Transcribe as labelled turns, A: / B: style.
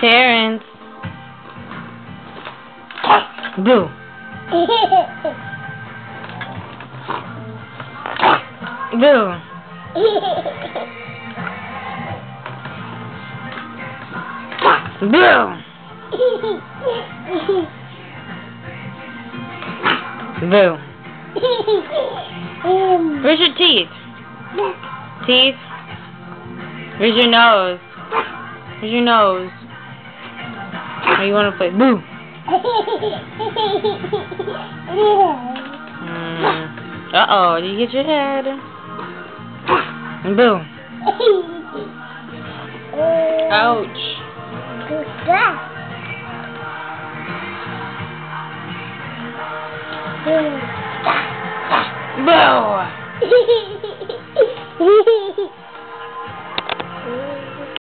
A: Terrance. Boo. Boo. Boo. Boo. Where's your teeth? Teeth? Where's your nose? Where's your nose? Oh, you want to play? Boo. Mm. Uh oh, you hit your head. Boo. Ouch. Boo.